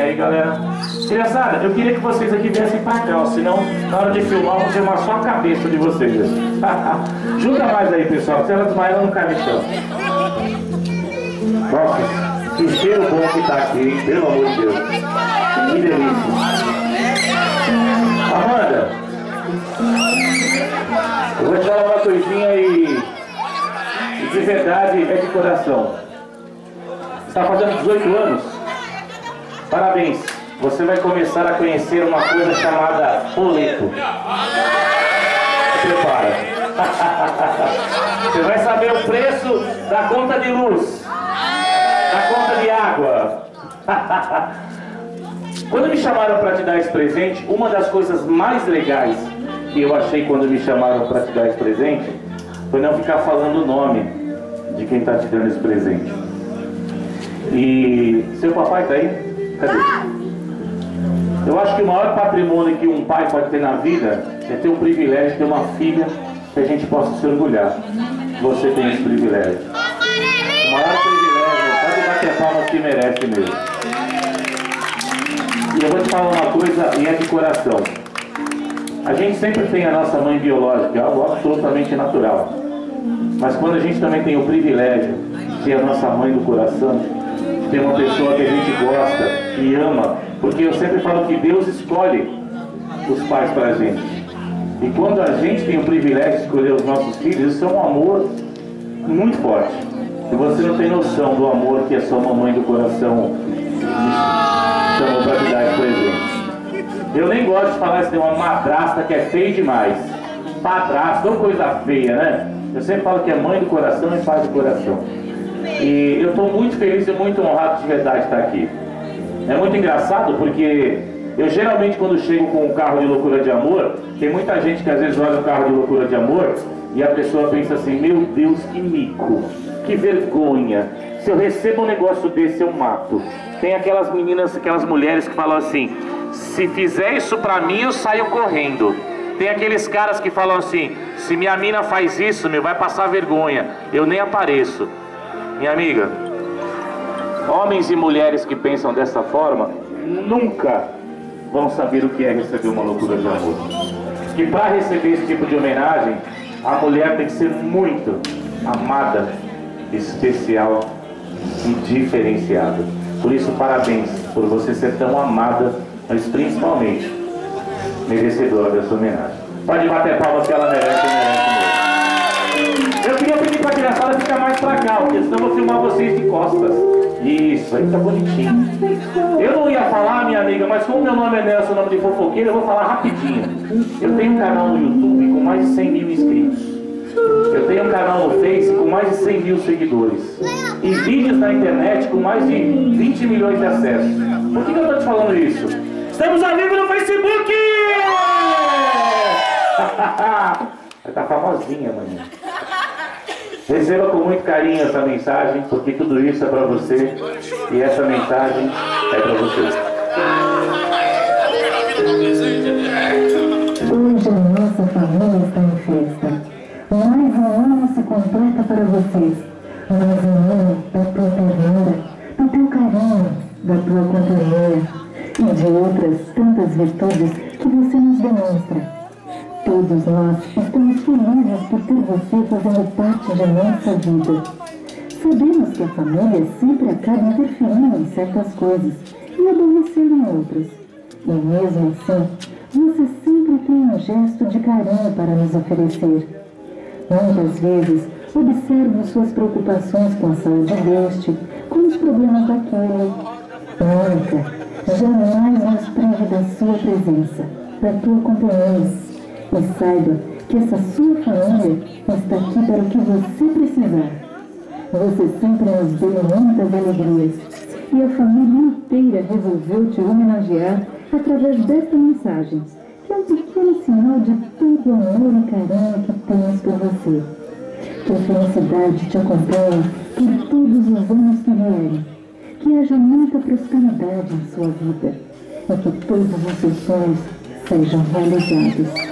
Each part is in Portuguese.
aí, galera. Criançada, eu queria que vocês aqui viessem pra cá, ó, senão na hora de filmar eu vou filmar só a cabeça de vocês. junta mais aí, pessoal, se ela desmaiar, ela não cai no chão. Nossa, que cheiro bom que tá aqui, hein? Pelo amor de Deus. Que delícia. Amanda, eu vou te falar uma coisinha e, de verdade é de coração. Está fazendo 18 anos? Parabéns. Você vai começar a conhecer uma coisa chamada boleto. Prepara. Você vai saber o preço da conta de luz, da conta de água. Quando me chamaram para te dar esse presente, uma das coisas mais legais que eu achei quando me chamaram para te dar esse presente foi não ficar falando o nome de quem está te dando esse presente. E seu papai está aí? Eu acho que o maior patrimônio que um pai pode ter na vida é ter o privilégio de ter uma filha que a gente possa se orgulhar. Você tem esse privilégio. O maior privilégio, pode bater palmas que merece mesmo. E eu vou te falar uma coisa, e é de coração. A gente sempre tem a nossa mãe biológica, é algo absolutamente natural. Mas quando a gente também tem o privilégio de ter a nossa mãe do coração, ter uma pessoa que a gente gosta e ama, porque eu sempre falo que Deus escolhe os pais para a gente. E quando a gente tem o privilégio de escolher os nossos filhos, isso é um amor muito forte. E você não tem noção do amor que a sua mamãe do coração chamou para te dar presente. Eu nem gosto de falar isso de uma madrasta que é feia demais. Padrasto, ou coisa feia, né? Eu sempre falo que é mãe do coração e pai do coração. E eu estou muito feliz e muito honrado de verdade estar aqui. É muito engraçado porque eu geralmente quando chego com um carro de loucura de amor, tem muita gente que às vezes olha o carro de loucura de amor e a pessoa pensa assim, meu Deus, que mico, que vergonha. Se eu recebo um negócio desse, eu mato. Tem aquelas meninas, aquelas mulheres que falam assim, se fizer isso pra mim, eu saio correndo. Tem aqueles caras que falam assim, se minha mina faz isso, meu, vai passar vergonha. Eu nem apareço. Minha amiga, homens e mulheres que pensam dessa forma nunca vão saber o que é receber uma loucura de amor. Que para receber esse tipo de homenagem, a mulher tem que ser muito amada, especial e diferenciada. Por isso, parabéns por você ser tão amada, mas principalmente merecedora dessa homenagem. Pode bater palmas que ela merece, merece para cá, porque senão eu vou filmar vocês de costas. Isso, aí tá bonitinho. Eu não ia falar, minha amiga, mas como meu nome é Nelson, nome de fofoqueiro, eu vou falar rapidinho. Eu tenho um canal no YouTube com mais de 100 mil inscritos. Eu tenho um canal no Face com mais de 100 mil seguidores. E vídeos na internet com mais de 20 milhões de acessos. Por que, que eu estou te falando isso? Estamos ao vivo no Facebook! Vai tá famosinha, maninha. Receba com muito carinho essa mensagem, porque tudo isso é para você e essa mensagem é para você. Hoje a nossa família está em festa. Mais um ano se completa para você. Mais um ano da tua ternura, do teu carinho, da tua companhia e de outras tantas virtudes que você nos demonstra. Todos nós por ter você fazendo parte de nossa vida. Sabemos que a família sempre acaba interferindo em certas coisas e aborrecendo em outras. E mesmo assim, você sempre tem um gesto de carinho para nos oferecer. Muitas vezes, observo suas preocupações com a saúde deste, com os problemas daquele. Nunca, jamais nos prive da sua presença, da tua companhia. E saiba que essa sua família está aqui para o que você precisar. Você sempre nos deu muitas alegrias. E a família inteira resolveu te homenagear através desta mensagem, que é um pequeno sinal de todo o amor e carinho que temos por você. Que a felicidade te acompanhe por todos os anos que vierem. Que haja muita prosperidade em sua vida e que todos os seus sonhos sejam realizados.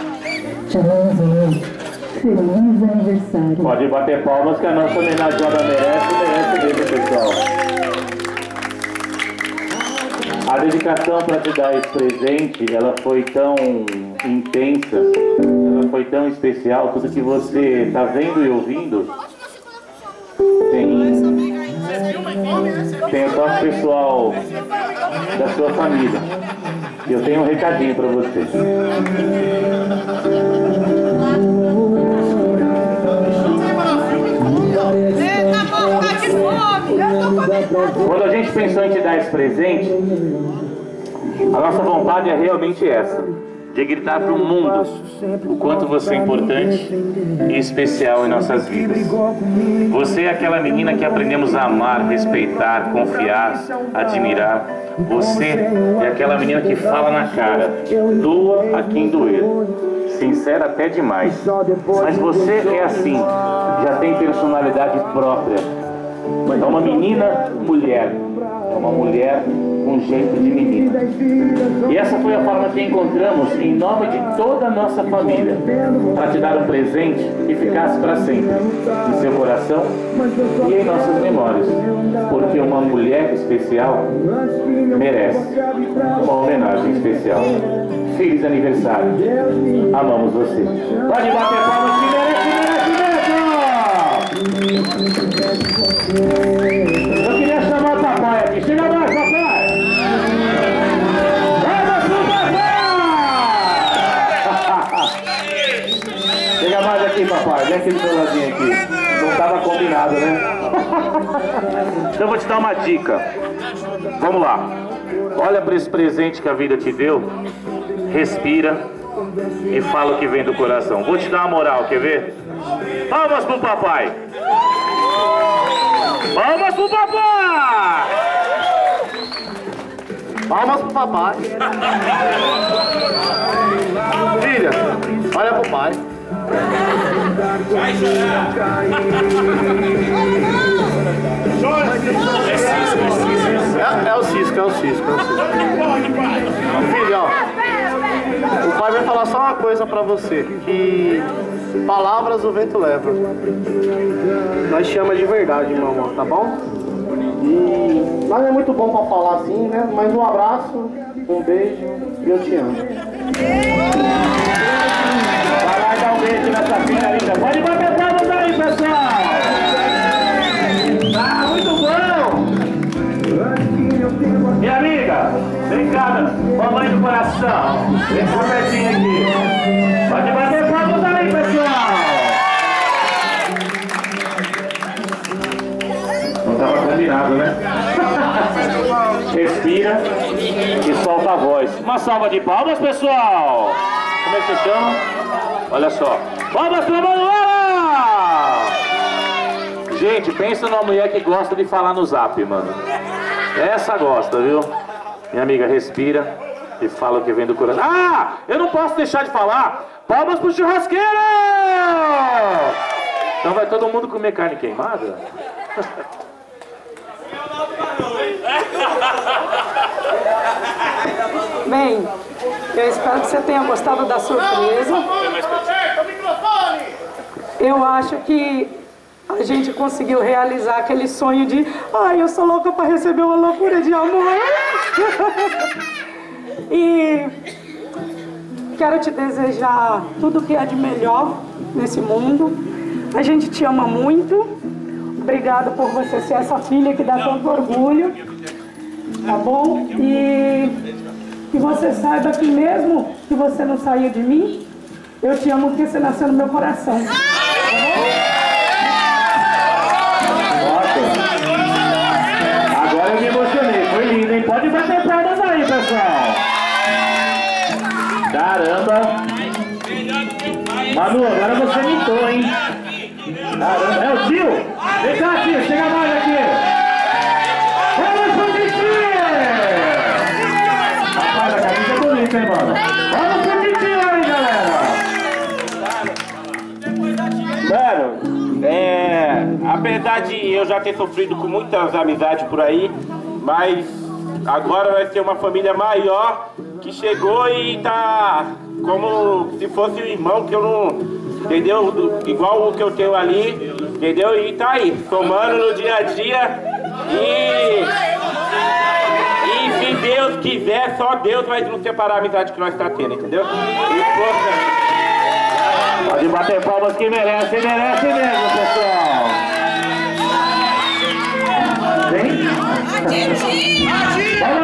Feliz aniversário. Pode bater palmas que a nossa homenageada merece, merece mesmo, pessoal. A dedicação para te dar esse presente, ela foi tão intensa, ela foi tão especial, tudo que você está vendo e ouvindo tem, tem o toque pessoal da sua família. Eu tenho um recadinho para você. Quando a gente pensou em te dar esse presente, a nossa vontade é realmente essa: de gritar para o mundo o quanto você é importante e especial em nossas vidas. Você é aquela menina que aprendemos a amar, respeitar, confiar, admirar. Você é aquela menina que fala na cara, doa a quem doer sincera até demais. Mas você é assim, já tem personalidade própria. É uma menina mulher. É uma mulher com jeito de menina. E essa foi a forma que encontramos em nome de toda a nossa família para te dar um presente que ficasse para sempre em seu coração e em nossas memórias. Porque uma mulher especial merece uma homenagem especial. Feliz aniversário. Amamos você. Pode bater Eu queria chamar o papai aqui. Chega mais, papai! Vamos pro papai! Chega mais aqui, papai. Vem aqui do aqui. Não estava combinado, né? então eu vou te dar uma dica. Vamos lá. Olha para esse presente que a vida te deu respira e fala o que vem do coração. Vou te dar uma moral, quer ver? Palmas pro papai! Palmas pro papai! Palmas pro papai. Filha, olha pro pai. É, é o Cisco, é o Cisco, é o Cisco. Filho, ó. O pai vai falar só uma coisa pra você, que palavras o vento leva. Nós chama de verdade, meu amor, tá bom? E é muito bom pra falar assim, né? Mas um abraço, um beijo e eu te amo. Vai dá um beijo nessa filha linda. Pode bater palmas aí, pessoal! Tá muito bom! Minha amiga, cá, mamãe do coração. Vem cá pertinho aqui. Pode bater Estava combinado, né? Respira e solta a voz. Uma salva de palmas, pessoal! Como é que você chama? Olha só. Palmas pra Manuela! Gente, pensa numa mulher que gosta de falar no zap, mano. Essa gosta, viu? Minha amiga, respira e fala o que vem do coração. Ah! Eu não posso deixar de falar. Palmas pro churrasqueiro! Então vai todo mundo comer carne queimada? Bem, eu espero que você tenha gostado da surpresa. Eu acho que a gente conseguiu realizar aquele sonho de ai, eu sou louca para receber uma loucura de amor. e quero te desejar tudo que é de melhor nesse mundo. A gente te ama muito. Obrigado por você ser essa filha que dá tanto orgulho. Tá bom? E que você saiba que mesmo que você não saia de mim, eu te amo porque você nasceu no meu coração. Ótimo. Agora eu me emocionei. Foi lindo, hein? Pode bater palmas aí, pessoal. Caramba. Manu, agora você mitou, hein? Caramba. É o tio? Apesar de eu já ter sofrido com muitas amizades por aí, mas agora vai ser uma família maior que chegou e tá como se fosse um irmão que eu não. Entendeu? Igual o que eu tenho ali, entendeu? E tá aí, somando no dia a dia e. E se Deus quiser, só Deus vai nos separar a amizade que nós está tendo, entendeu? E. Pode bater palmas que merece, merece mesmo, pessoal. Vem. Palmas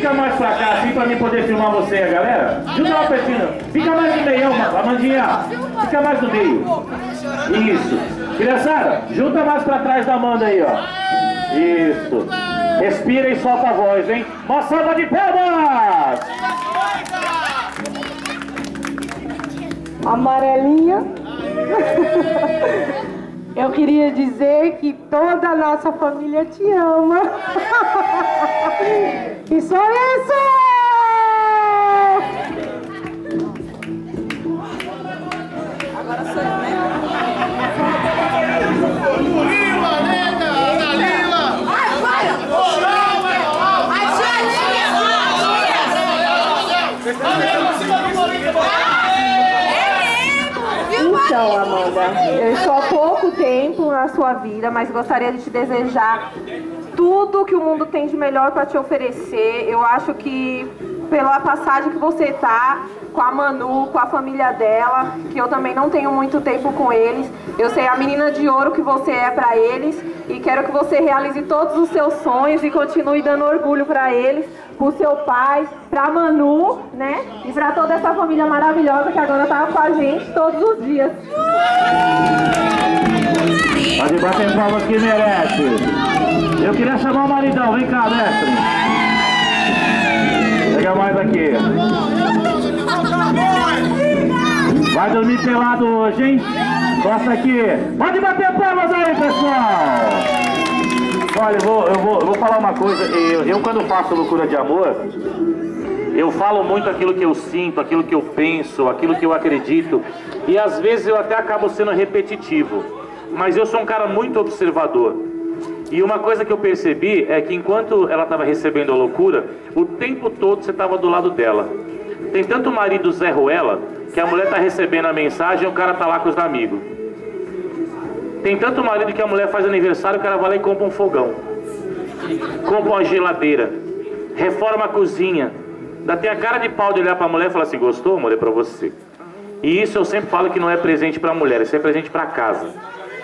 ficar mais pra cá, assim, pra mim poder filmar você a galera? Junta uma petina. Fica mais no meio, Amandinha. Fica mais no meio. Isso. Criançada, junta mais pra trás da Amanda aí, ó. Isso. Respira e solta a voz, hein? Uma salva de palmas! Amarelinha. Eu queria dizer que toda a nossa família te ama. E só isso! Lila, nega! Ana Lila! Então, Amanda, eu estou há pouco tempo na sua vida, mas gostaria de te desejar tudo que o mundo tem de melhor para te oferecer. Eu acho que pela passagem que você tá com a Manu, com a família dela, que eu também não tenho muito tempo com eles. Eu sei a menina de ouro que você é para eles e quero que você realize todos os seus sonhos e continue dando orgulho para eles, pro seu pai, pra Manu, né? E pra toda essa família maravilhosa que agora tá com a gente todos os dias. Pode bater palmas que merece. Eu queria chamar o maridão. Vem cá, mestre. Chega mais aqui. Vai dormir pelado hoje, hein? Costa aqui. Pode bater palmas aí, pessoal. Olha, eu vou, eu vou, eu vou falar uma coisa. Eu, eu, quando faço loucura de amor, eu falo muito aquilo que eu sinto, aquilo que eu penso, aquilo que eu acredito. E às vezes eu até acabo sendo repetitivo. Mas eu sou um cara muito observador. E uma coisa que eu percebi é que enquanto ela estava recebendo a loucura, o tempo todo você estava do lado dela. Tem tanto marido Zé Ruela que a mulher está recebendo a mensagem e o cara tá lá com os amigos. Tem tanto marido que a mulher faz aniversário, o cara vai lá e compra um fogão. Compra uma geladeira. Reforma a cozinha. Ainda tem a cara de pau de olhar pra mulher e falar assim, gostou, amor? É pra você. E isso eu sempre falo que não é presente pra mulher, isso é presente pra casa.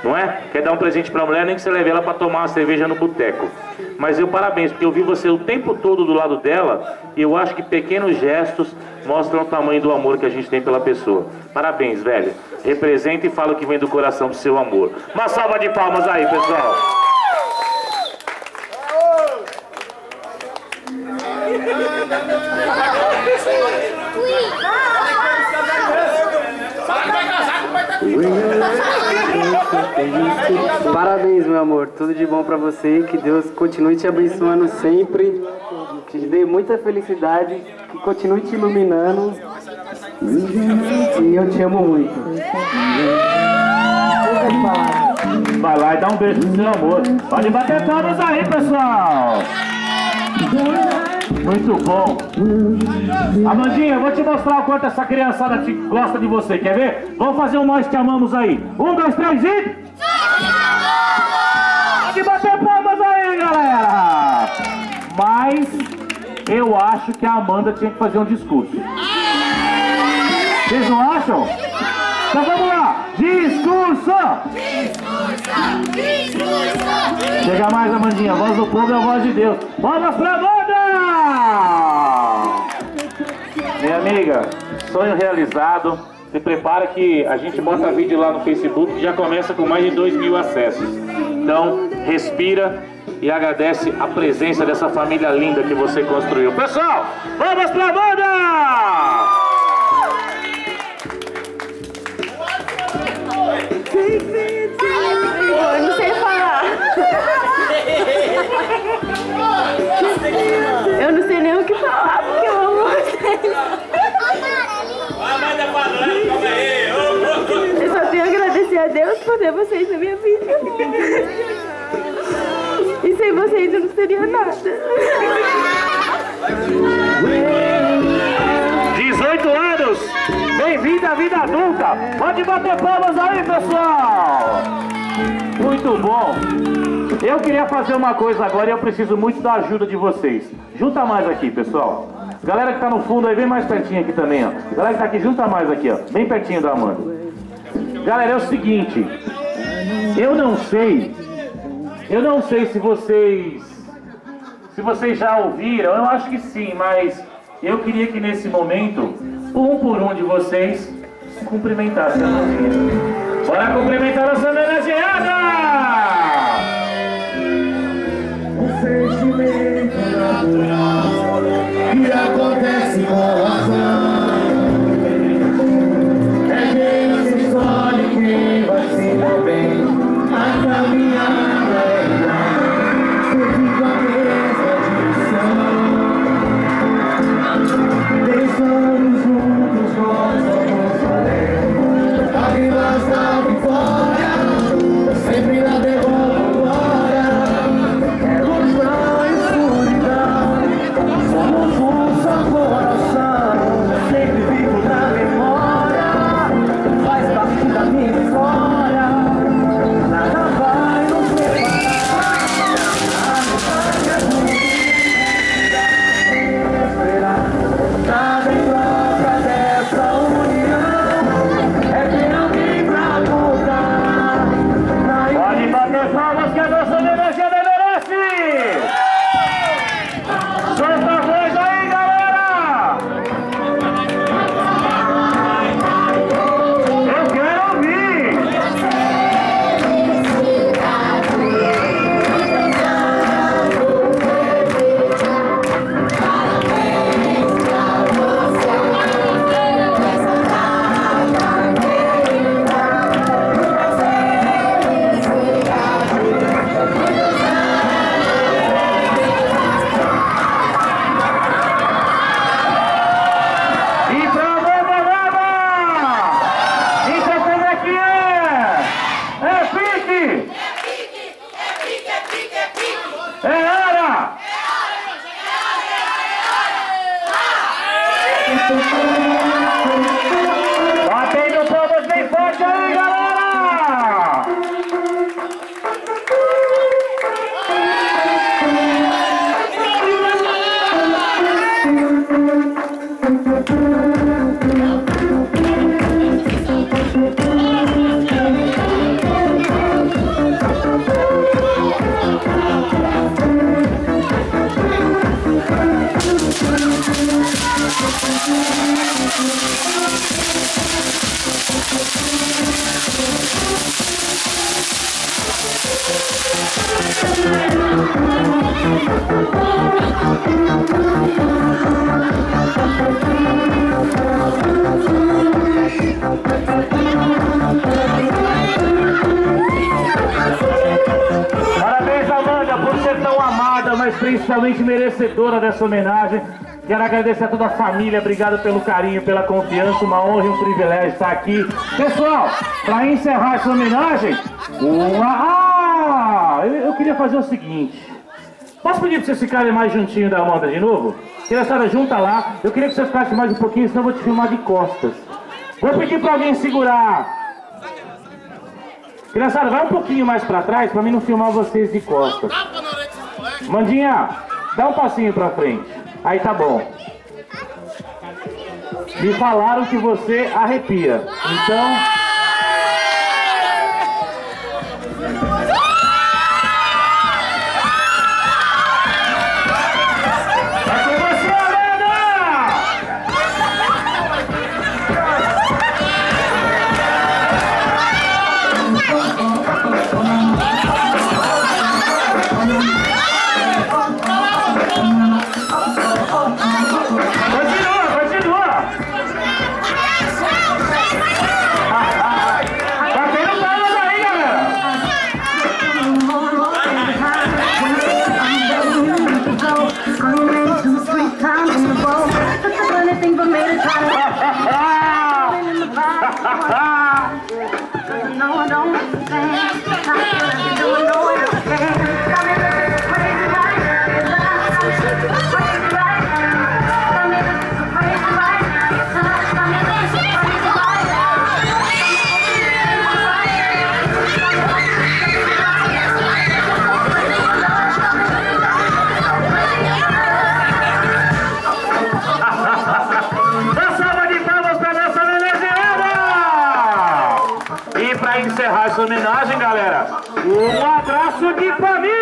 Não é? Quer dar um presente pra mulher, nem que você leve ela pra tomar uma cerveja no boteco. Mas eu parabéns, porque eu vi você o tempo todo do lado dela e eu acho que pequenos gestos mostram o tamanho do amor que a gente tem pela pessoa. Parabéns, velho. Representa e fala o que vem do coração do seu amor. Uma salva de palmas aí, pessoal. Parabéns, meu amor. Tudo de bom pra você. Que Deus continue te abençoando sempre. Que te dê muita felicidade. Que continue te iluminando. E eu te amo muito. Vai lá e dá um beijo pro seu amor. Pode bater palmas aí, pessoal. Muito bom. Amandinha, eu vou te mostrar o quanto essa criançada te gosta de você. Quer ver? Vamos fazer um Nós Te Amamos aí. Um, dois, três e... Pode bater palmas aí, galera. Mas eu acho que a Amanda tinha que fazer um discurso. Vocês não acham? Então vamos lá. Discurso! Chega mais, Amandinha. A voz do povo é a voz de Deus. Palmas pra Amanda! Minha amiga, sonho realizado. Se prepara que a gente bota vídeo lá no Facebook já começa com mais de 2 mil acessos. Então, respira e agradece a presença dessa família linda que você construiu. Pessoal, vamos pra Amanda! Ter vocês na minha vida. E sem vocês eu não seria nada. 18 anos, bem-vindo à vida adulta. Pode bater palmas aí, pessoal. Muito bom. Eu queria fazer uma coisa agora e eu preciso muito da ajuda de vocês. Junta mais aqui, pessoal. Galera que tá no fundo aí, vem mais pertinho aqui também, ó. Galera que tá aqui, junta mais aqui, ó. Bem pertinho da Amanda. Galera, é o seguinte. Eu não sei. Eu não sei se vocês. Se vocês já ouviram, eu acho que sim, mas eu queria que nesse momento, um por um de vocês, cumprimentasse a mãozinha. Bora cumprimentar a homenageada! Um sentimento natural que acontece com a Principalmente merecedora dessa homenagem. Quero agradecer a toda a família, obrigado pelo carinho, pela confiança, uma honra e um privilégio estar aqui. Pessoal, para encerrar essa homenagem, uma... Ah, eu, eu queria fazer o seguinte. Posso pedir para vocês ficarem mais juntinho da Amanda de novo? Criançada, junta lá. Eu queria que vocês ficassem mais um pouquinho, senão eu vou te filmar de costas. Vou pedir para alguém segurar. Criançada, vai um pouquinho mais pra trás pra mim não filmar vocês de costas. Mandinha, dá um passinho pra frente. Aí tá bom. Me falaram que você arrepia. Então. Homenagem, galera. Um abraço de família!